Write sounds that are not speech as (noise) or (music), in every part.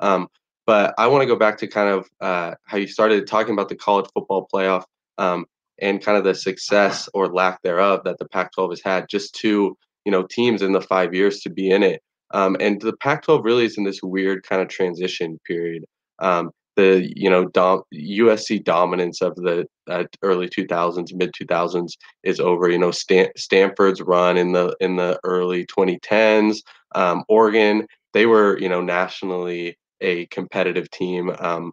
Um, but I want to go back to kind of uh, how you started talking about the college football playoff um, and kind of the success or lack thereof that the Pac-12 has had. Just two, you know, teams in the five years to be in it. Um, and the Pac-12 really is in this weird kind of transition period. Um, the you know dom- USC dominance of the uh, early 2000s, mid 2000s is over. You know Stan- Stanford's run in the in the early 2010s. Um, Oregon, they were you know nationally a competitive team um,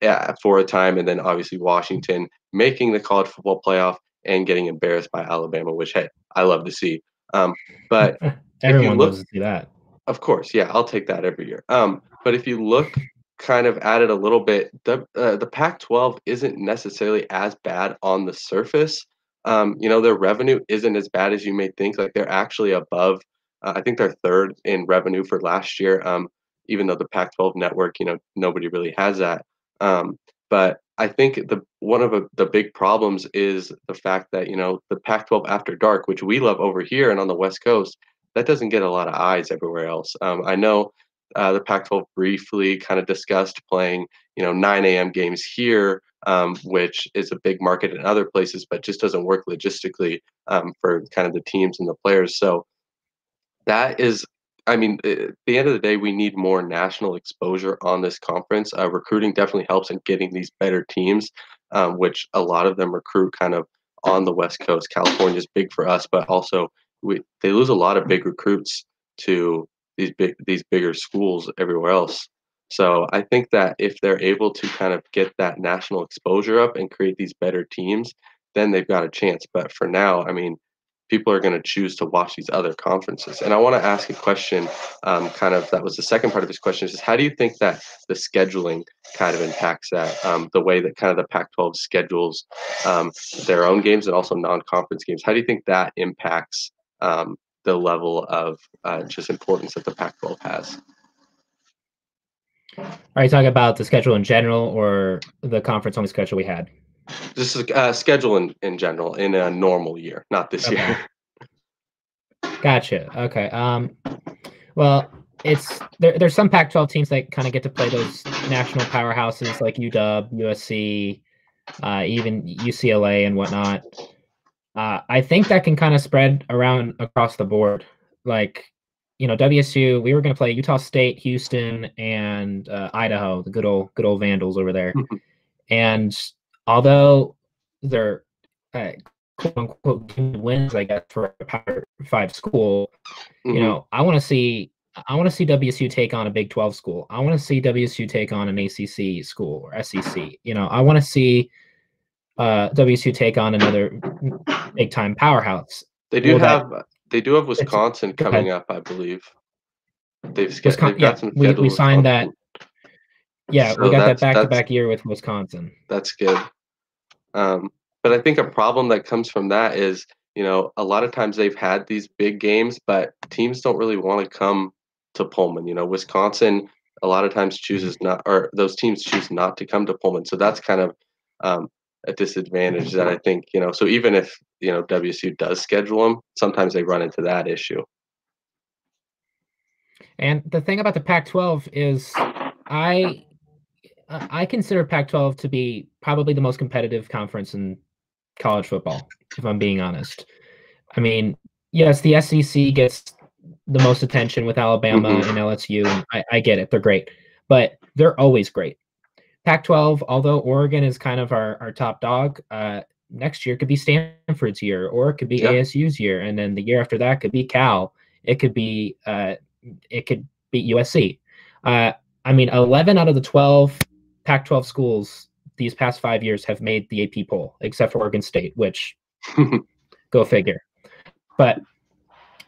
yeah, for a time, and then obviously Washington making the college football playoff and getting embarrassed by Alabama, which hey, I love to see. Um, but (laughs) everyone look, loves to see that. Of course, yeah, I'll take that every year. Um, but if you look kind of added a little bit. The uh, the Pac-12 isn't necessarily as bad on the surface. Um, you know, their revenue isn't as bad as you may think. Like they're actually above. Uh, I think they're third in revenue for last year. Um, even though the Pac-12 network, you know, nobody really has that. Um, but I think the one of a, the big problems is the fact that you know the Pac-12 after dark, which we love over here and on the West Coast, that doesn't get a lot of eyes everywhere else. Um, I know uh, the Pac-12 briefly kind of discussed playing, you know, 9 a.m. games here, um, which is a big market in other places, but just doesn't work logistically um, for kind of the teams and the players. So that is, I mean, at the end of the day, we need more national exposure on this conference. Uh, recruiting definitely helps in getting these better teams, um, which a lot of them recruit kind of on the West Coast. California is big for us, but also we, they lose a lot of big recruits to these big these bigger schools everywhere else. So I think that if they're able to kind of get that national exposure up and create these better teams, then they've got a chance. But for now, I mean, people are going to choose to watch these other conferences. And I want to ask a question, um, kind of that was the second part of this question is how do you think that the scheduling kind of impacts that, um, the way that kind of the Pac-12 schedules um, their own games and also non-conference games? How do you think that impacts um, the level of uh, just importance that the Pac-12 has. Are you talking about the schedule in general or the conference only schedule we had? Just uh, schedule in, in general in a normal year, not this okay. year. Gotcha. Okay. Um, well, it's there, there's some Pac-12 teams that kind of get to play those national powerhouses like UW, USC, uh, even UCLA and whatnot uh, I think that can kind of spread around across the board. Like, you know, WSU, we were going to play Utah State, Houston, and uh, Idaho, the good old good old Vandals over there. Mm-hmm. and although they're uh, quote unquote wins, I guess, for a Power Five school, mm-hmm. you know, I want to see. I want to see WSU take on a Big 12 school. I want to see WSU take on an ACC school or SEC. You know, I want to see uh, WSU take on another big time powerhouse. They do Will have that, they do have Wisconsin coming up, I believe. They've, Wisconsin, they've got yeah, some we, we signed that. Yeah, so we got that back to back year with Wisconsin. That's good. Um, but I think a problem that comes from that is, you know, a lot of times they've had these big games, but teams don't really want to come to Pullman. You know, Wisconsin a lot of times chooses not, or those teams choose not to come to Pullman. So that's kind of um, a disadvantage that I think, you know, so even if, you know, WSU does schedule them, sometimes they run into that issue. And the thing about the Pac-12 is I I consider Pac-12 to be probably the most competitive conference in college football, if I'm being honest. I mean, yes, the SEC gets the most attention with Alabama mm-hmm. and LSU, and I, I get it; they're great, but they're always great. Pac-12, although Oregon is kind of our, our top dog, uh, next year could be Stanford's year, or it could be yep. ASU's year, and then the year after that could be Cal. It could be uh, it could be USC. Uh, I mean, 11 out of the 12 Pac-12 schools these past five years have made the AP poll, except for Oregon State, which (laughs) go figure. But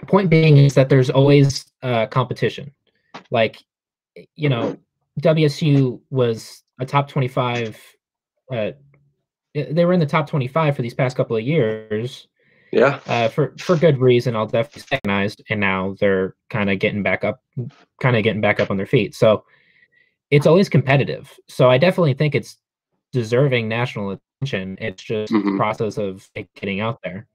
point being is that there's always uh, competition. Like, you know, WSU was a top 25 uh, they were in the top 25 for these past couple of years yeah uh, for for good reason i'll definitely recognize and now they're kind of getting back up kind of getting back up on their feet so it's always competitive so i definitely think it's deserving national attention it's just mm-hmm. the process of it getting out there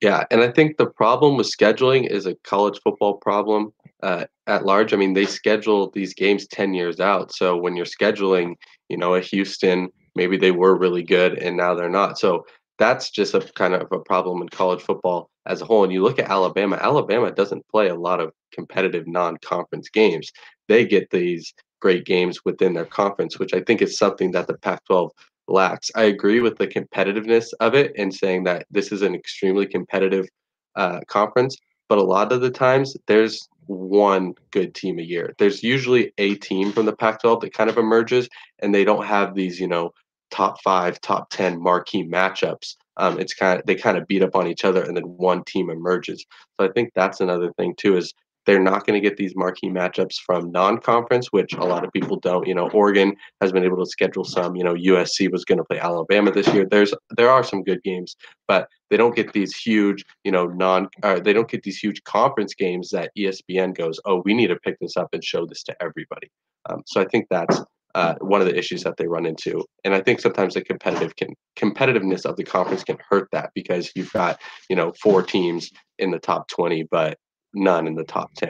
Yeah, and I think the problem with scheduling is a college football problem, uh, at large. I mean, they schedule these games 10 years out, so when you're scheduling, you know, a Houston, maybe they were really good and now they're not. So that's just a kind of a problem in college football as a whole. And you look at Alabama, Alabama doesn't play a lot of competitive non-conference games. They get these great games within their conference, which I think is something that the Pac-12 lacks. I agree with the competitiveness of it and saying that this is an extremely competitive uh, conference, but a lot of the times there's one good team a year. There's usually a team from the Pac-12 that kind of emerges, and they don't have these, you know, top five, top ten marquee matchups. Um, it's kind of they kind of beat up on each other, and then one team emerges. So I think that's another thing too is they're not going to get these marquee matchups from non-conference, which a lot of people don't. You know, Oregon has been able to schedule some. You know, USC was going to play Alabama this year. There's there are some good games, but they don't get these huge, you know, non. Uh, they don't get these huge conference games that ESPN goes, oh, we need to pick this up and show this to everybody. Um, so I think that's uh, one of the issues that they run into. And I think sometimes the competitive can competitiveness of the conference can hurt that because you've got you know four teams in the top twenty, but none in the top 10.